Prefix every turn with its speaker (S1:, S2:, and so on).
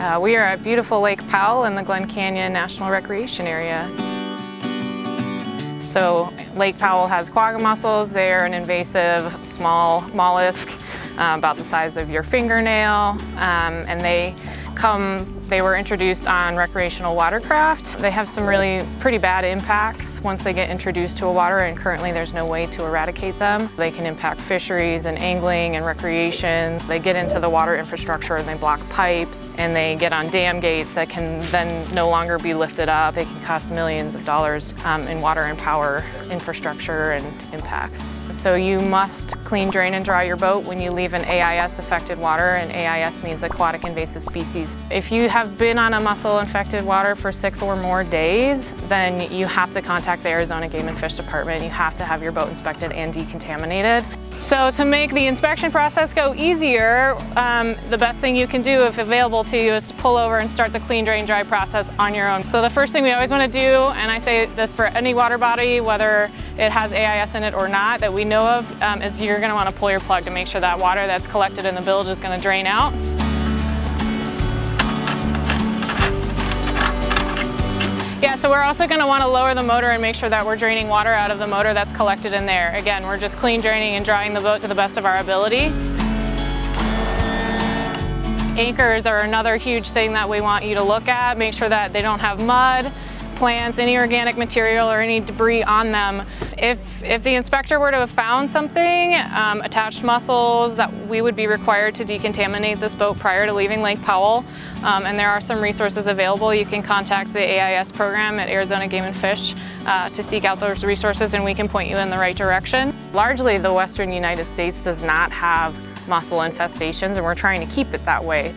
S1: Uh, we are at beautiful Lake Powell in the Glen Canyon National Recreation Area. So Lake Powell has quagga mussels. They're an invasive small mollusk uh, about the size of your fingernail um, and they come they were introduced on recreational watercraft. They have some really pretty bad impacts once they get introduced to a water and currently there's no way to eradicate them. They can impact fisheries and angling and recreation. They get into the water infrastructure and they block pipes and they get on dam gates that can then no longer be lifted up. They can cost millions of dollars um, in water and power infrastructure and impacts. So you must clean, drain, and dry your boat when you leave an AIS affected water, and AIS means aquatic invasive species. If you have been on a mussel infected water for six or more days, then you have to contact the Arizona Game and Fish Department. You have to have your boat inspected and decontaminated. So to make the inspection process go easier, um, the best thing you can do if available to you is to pull over and start the clean, drain, dry process on your own. So the first thing we always want to do, and I say this for any water body, whether it has AIS in it or not, that we know of, um, is you're going to want to pull your plug to make sure that water that's collected in the bilge is going to drain out. Yeah, so we're also going to want to lower the motor and make sure that we're draining water out of the motor that's collected in there. Again, we're just clean draining and drying the boat to the best of our ability. Anchors are another huge thing that we want you to look at. Make sure that they don't have mud, plants, any organic material or any debris on them. If, if the inspector were to have found something, um, attached mussels, that we would be required to decontaminate this boat prior to leaving Lake Powell. Um, and there are some resources available. You can contact the AIS program at Arizona Game and Fish uh, to seek out those resources and we can point you in the right direction. Largely the western United States does not have mussel infestations and we're trying to keep it that way.